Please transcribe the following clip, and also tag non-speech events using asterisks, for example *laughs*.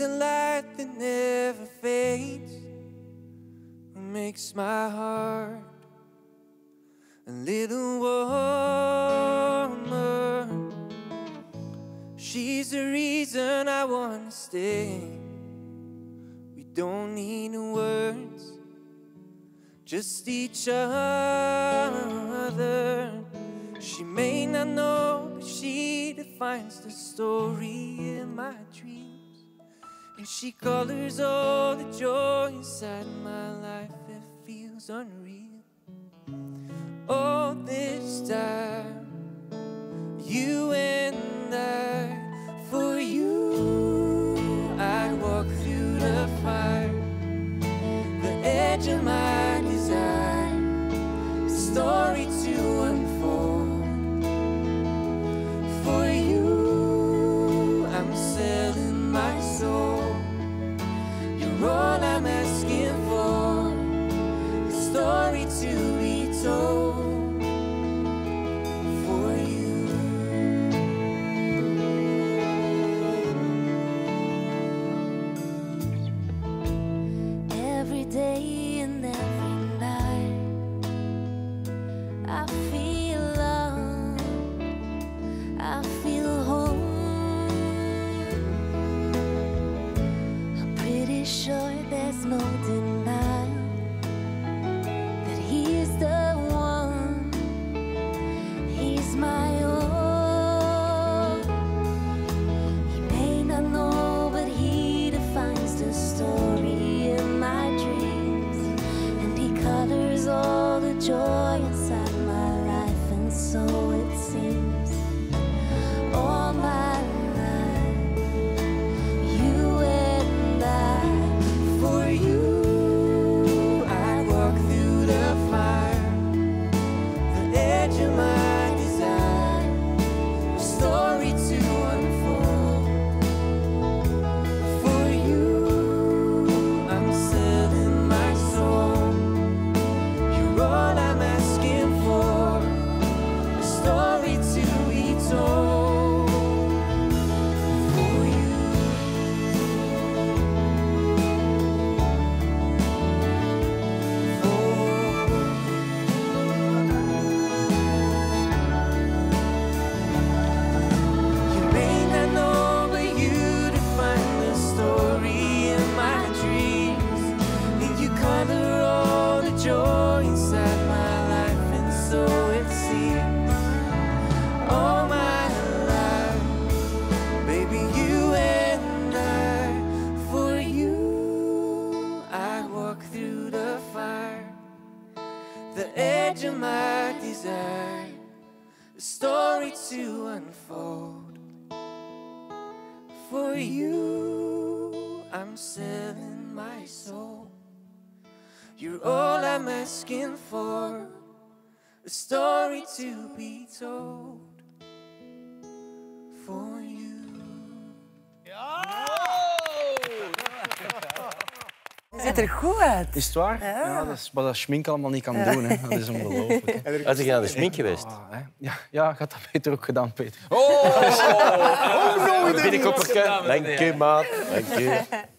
A light that never fades, makes my heart a little warmer. She's the reason I wanna stay. We don't need words, just each other. She may not know, but she defines the story in my dreams. And she colors all the joy inside my life. It feels unreal. All this time, no denying that he's the one. He's my own. He may not know, but he defines the story in my dreams. And he colors all the joy inside my life, and so of my desire a story to unfold. For you, I'm selling my soul. You're all I'm asking for, a story to be told. For you. Je ziet er goed uit. Is het waar? Ja. dat is wat dat schmink allemaal niet kan doen. Hè. Dat is ongelooflijk. hè. Als ik aan de smink geweest. Ah. Ja, ja, ik had dat beter ook gedaan, Peter. Oh! Dank je, maat. Dank je. *laughs*